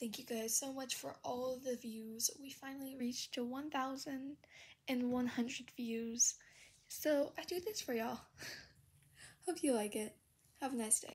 Thank you guys so much for all the views. We finally reached to 1,100 views. So I do this for y'all. Hope you like it. Have a nice day.